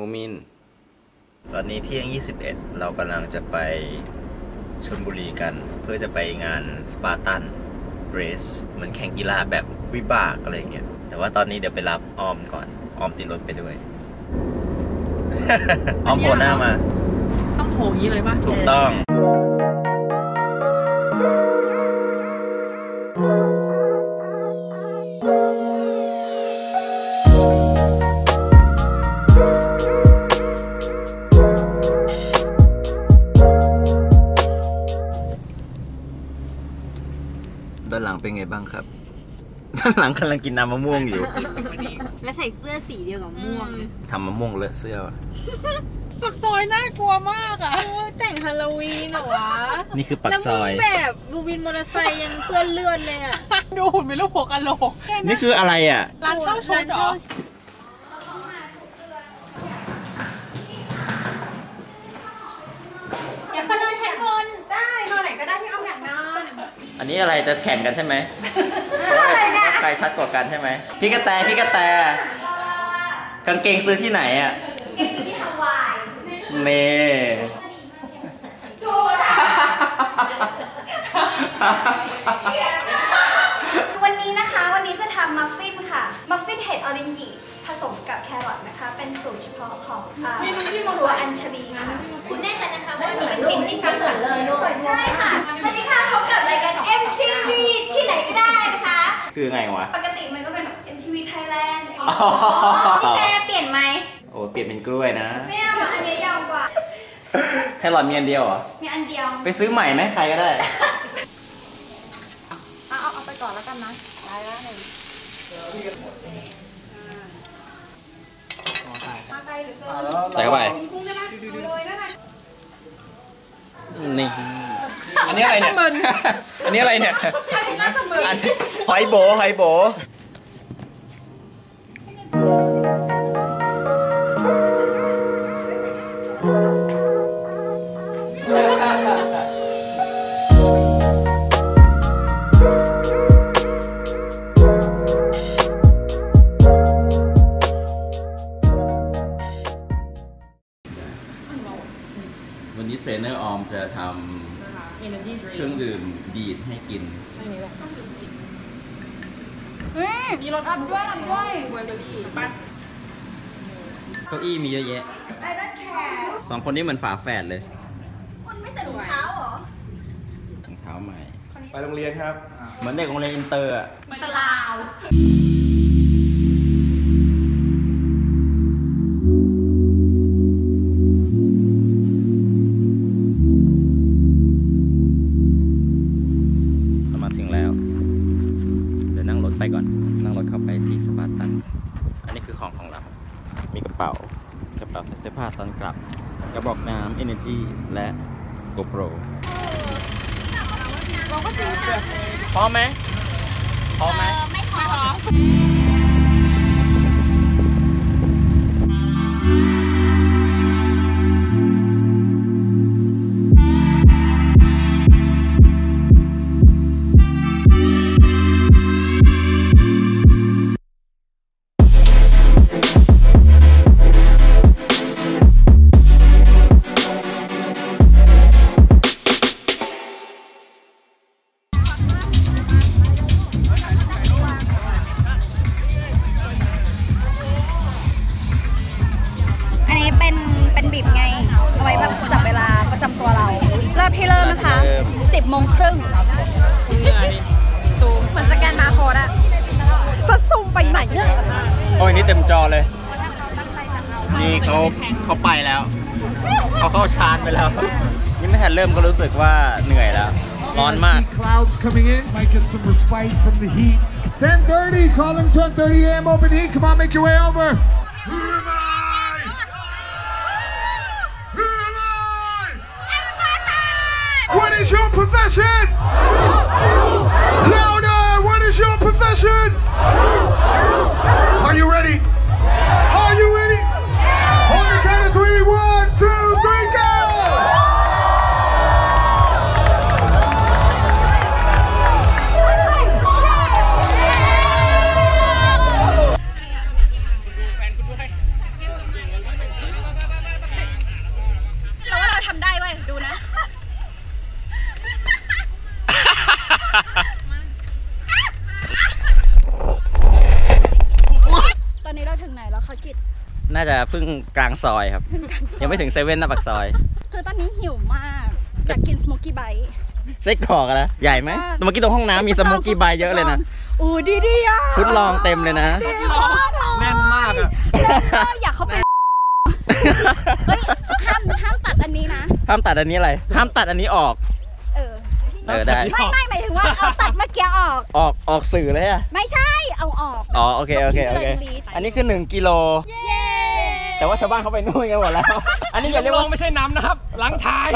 มูมิน ตอนนี้เที่ยง 21 เรากำลังจะไปชลบุรีกัน เพื่อจะไปงานสปาร์ตันเรสเหมือนแข่งกีฬาแบบวิบากอะไรเงี้ย แต่ว่าตอนนี้เดี๋ยวไปรับออมก่อน ออมติดรถไปด้วย ออมโผล่หน้ามา ต้องโผล่อย่างนี้เลยป่ะถูกต้อง เป็นไงบ้างครับ ด้านหลังกำลังกินน้ำมะม่วงอยู่และใส่เสื้อสีเดียวกับม่วงทำมะม่วงเลอะเสื้อวะปักซอยน่ากลัวมากอะแต่งฮาโลวีนเหรอวะนี่คือปักแล้วซมึองยแบบดูวินมอเตอร์ไซค์ยังเปื้อนเลือดเลยอะดูหุ่นเป็นลูกหัวกะโหลกนี่คืออะไรอะร้านเช่าชุดเหรอ อันนี้อะไรจะแข่งกันใช่ไหมใครชัดกว่ากันใช่ไหมพี่กระแตพี่กระแตกางเกงซื้อที่ไหนอะเก็บที่ฮาวายเน่วันนี้นะคะวันนี้จะทำมัฟฟินค่ะ มัฟฟินเห็ดออรินจิผ สมกับแครอทนะคะ เป็นสูตรเฉพาะของอ่าครัวอัญชลีค่ะคุณแน่ใจนะคะว่านี่เป็นฟินที่สร้างสรรค์เลยลูกใช่ค่ะสวัสดีค่ะพบกับรายการ MTV ที่ไหนก็ได้นะคะ คือไงวะ ปกติมันก็เป็นแบบ MTV Thailand อะไรอย่างอ๋อเงี้ยแต่เปลี่ยนไหมโอ้เปลี่ยนเป็นกล้วยนะ ไม่เอาหรอกอันเนี้ยยาวกว่าให้หลอดมีอันเดียวเหรอ มีอันเดียว ไปซื้อใหม่ไหมใครก็ได้เอาเอาเอาไปก่อนแล้วกันนะ ใส่เข้าไปเลยนะคะนี่อันนี้อะไรเนี่ยอันนี้อะไรเนี่ยอันหอยโบหอยโบ อร์ออมจะท Energy ำ Drink เครื่องดื่มดีดให้กิน อันนี้แหละเฮ้ยมีรสรับด้วยรับด้วยเบเกอรี่ปั๊บเก้าอี้มีเยอะแยะ I don't care สองคนนี้เหมือนฝาแฝดเลยคุณไม่ใส่รองเท้าเหรอรองเท้าใหม่ ไปโรงเรียนครับ เหมือนเด็กโรงเรียนอินเตอร์อะตลาว กลับกระบอกน้ำ Energy และ GoPro พร้อมไหมพร้อมไหม ไม่พอ เขาเขาไปแล้วเขาเข้าชาร์จไปแล้ว ยังไม่ทันเริ่มก็รู้สึกว่าเหนื่อยแล้ว ร้อนมาก Clouds coming in. Might get some respite from the heat. 10:30, calling 10:30 a.m. open heat. Come on, make your way over. Who am I? Who am I? What is your profession? Louder! What is your profession? กลางซอยครับ ยังไม่ถึงเซเว่นหน้าปากซอย คือตอนนี้หิวมาก อยากกิน Smoky Bite ไส้กรอกอะนะใหญ่ไหมเมื่อกี้ตรงห้องน้ำมี Smoky Bite เยอะเลยนะอู้ดีดีอะ footlong เต็มเลยนะแน่นมากอะก็อยากเข้าไปเฮ้ยห้ามห้ามตัดอันนี้นะ ห้ามตัดอันนี้อะไร ห้ามตัดอันนี้ออกเออเออได้ไม่ไม่หมายถึงว่าเอาตัดเมื่อกี้ออก ออกออกสื่อเลยอะไม่ใช่เอาออก อ๋อโอเคโอเคโอเคกินเลยดีอันนี้คือ 1 กิโล เย้ แต่ว่าชาวบ้านเขาไปนู่นกันหมดแล้ว อันนี้อย่าเรียกลว่า งไม่ใช่น้ำนะครับ หลังท้าย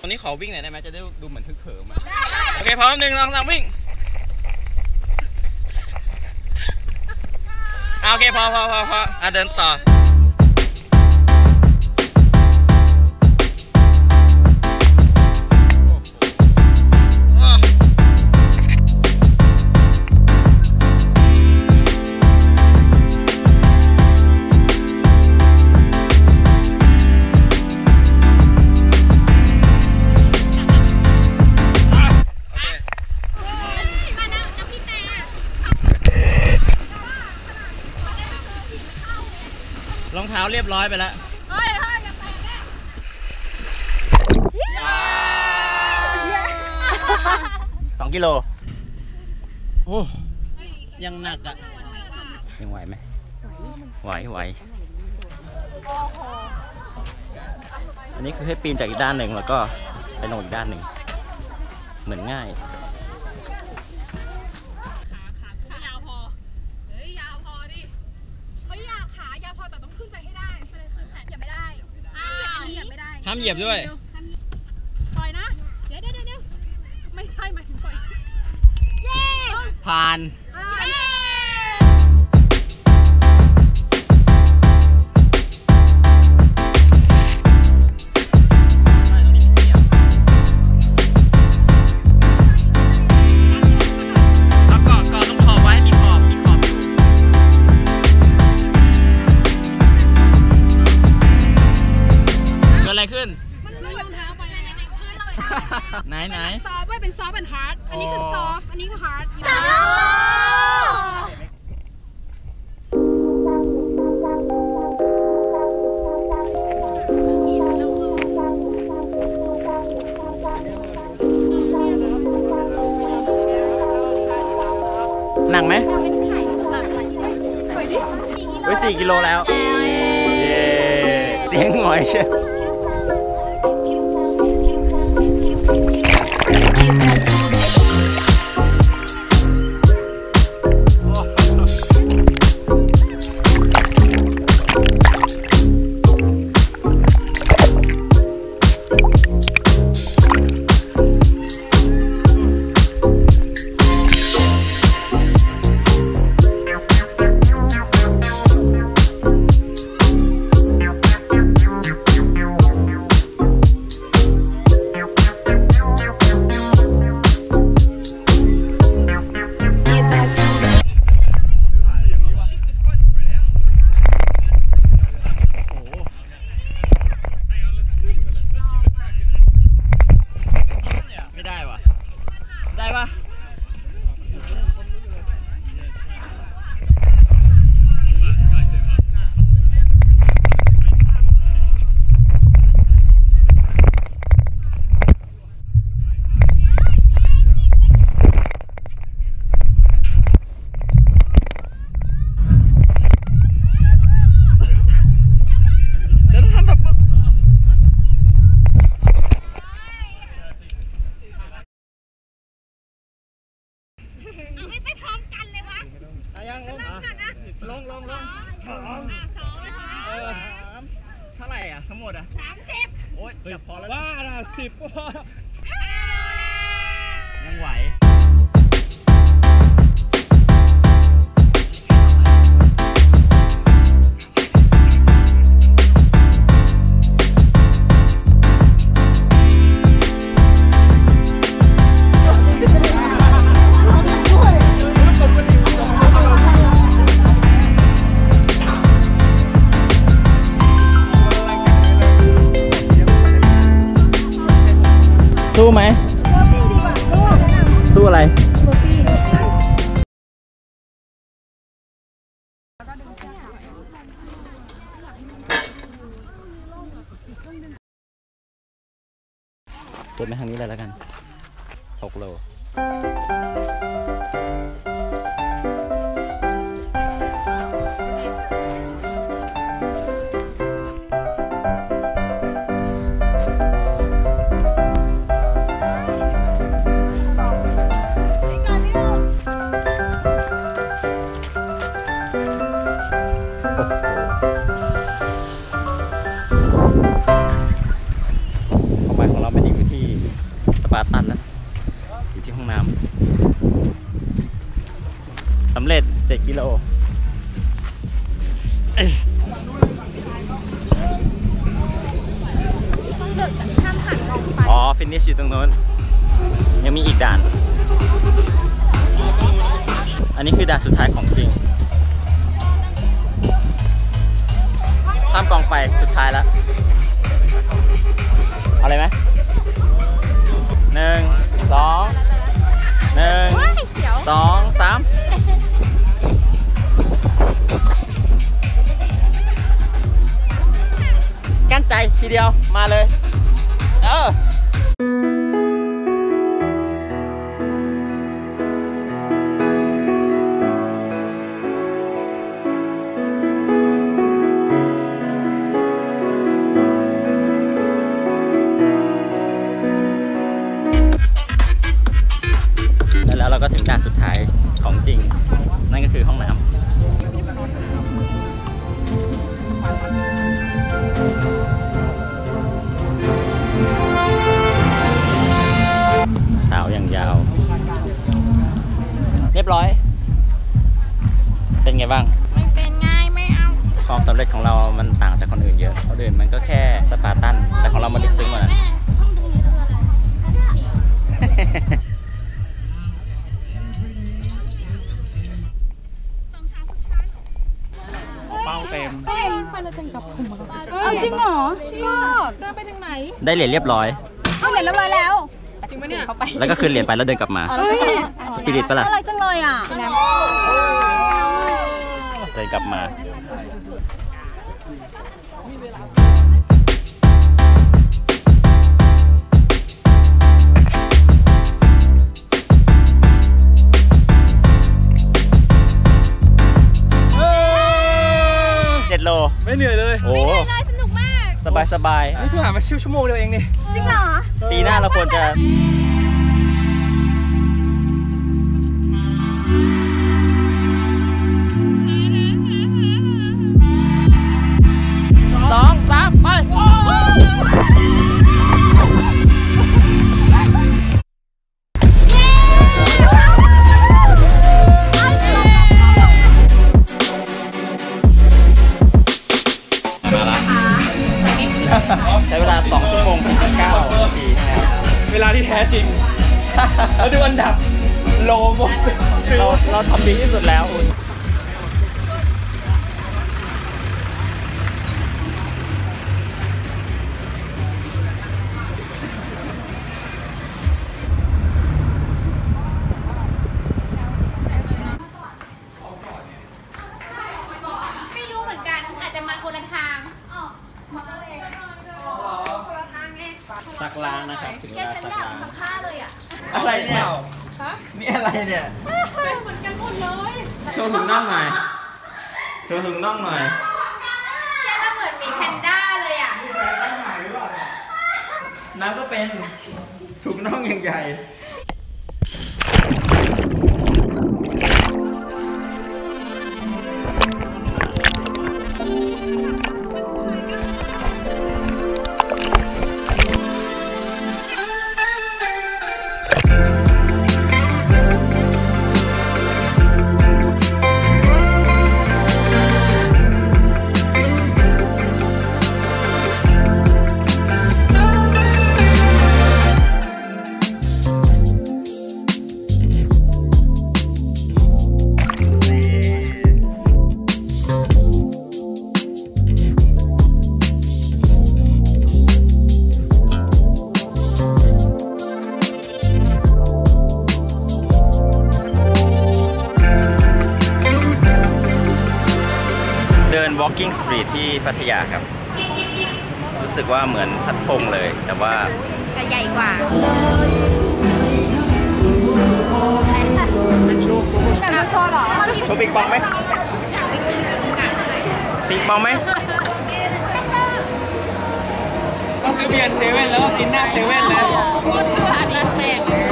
ตรงนี้ขอวิ่งหน่อยได้ไหมจะได้ดูเหมือนฮึกเหิมอะโอเคพร้อมหนึ่งสองสามวิ่งอะ โอเคพอพอพอพออะเดินต่อ รองเท้าเรียบร้อยไปแล้วสองกิโลโอ้ยังหนักอะยังไหวไหมไหวไหวอันนี้คือให้ปีนจากอีกด้านหนึ่งแล้วก็ไปลงอีกด้านหนึ่งเหมือนง่ายยาวพอ เฮ้ย ยาวพอดิ เฮ้ย ยาวขายาวพอแต่ต้องขึ้นไปให้ได้ไม่ได้ขึ้นเหยียบไม่ได้อ้าวเหยียบไม่ได้ห้ามเหยียบด้วย ปล่อยนะ เดี๋ยวเดี๋ยวเดี๋ยวไม่ใช่หมายถึงปล่อย ผ่าน กิโลแล้ว เย้ เสียงหงอยเชี หร่อะทั้งหมดอะสามสิบโอ๊ยจับพอแล้วว่าน่ะสิบก็พอยังไหว เดินไปทางนี้เลยแล้วกัน6โลโอ้โหเป้าหมายของเราไม่ได้อยู่ที่ สปาร์ตันแล้ว อยู่ที่ห้องน้ำสำเร็จ 7 กิโลเอ้ยต้องเดินจากข้ามผ่านกองไฟอ๋อ ฟินิชอยู่ตรงโน้น ยังมีอีกด่าน อันนี้คือด่านสุดท้ายของจริงข้ามกองไฟสุดท้ายแล้ว เอาเลยไหม หนึ่งสองหนึ่งสองสามกั้นใจทีเดียวมาเลย ไงบ้าง ไม่เป็นง่ายไม่เอาความสำเร็จของเรามันต่างจากคนอื่นเยอะคนอื่นมันก็แค่สปาร์ตัน แต่ของเรามันลึกซึ้งกว่านั้นแม่ห้องตรงนี้คืออะไรฉี่เป้าเต็ม เอาจริงเหรอก็เดินไปถึงไหนได้เหรียญเรียบร้ i เอาเหรียญเรียบร้อยแล้วจริงปะเนี่ยเขาไปแล้วก็คืนเหรียญไปแล้วเดินกลับมา เฮ้ยสปิริตปะล่ะ น่ารักจังเลยอะ เดินกลับมาเจ็ดโล ไม่เหนื่อยเลย โอ้เลยสนุกมากสบายสบายนี่เพิ่งหามาชิวชั่วโมงเดียวเองนี่ จริงเหรอ ปีหน้าเราควรจะ อ ว์ถุงน่องหน่อยแกเราเหมือนหมีแพนด้าเลยอะ น้ำก็เป็นถุงน่องอย่างใหญ่ walking street ที่พัทยาครับ รู้สึกว่าเหมือนพัดพงเลย แต่ว่าไก่ใหญ่กว่าแต่มาโชว์เหรอโชว์ปิงปองไหมปิงปองไหมก็ซื้อเบียร์เซเว่นแล้วก็กินหน้าเซเว่นเลยโคตรเชื่ออันนั้นแปลกเลย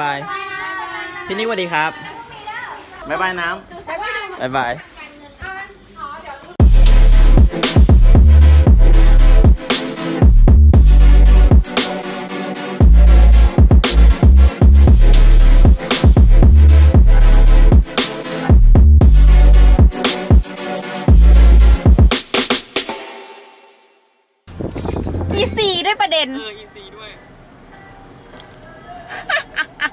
บายบาย พี่นิกสวัสดีครับบายบายน้ำบายบาย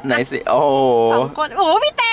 ไหนสิ โอ้โหสองคน โอ้โหพี่เต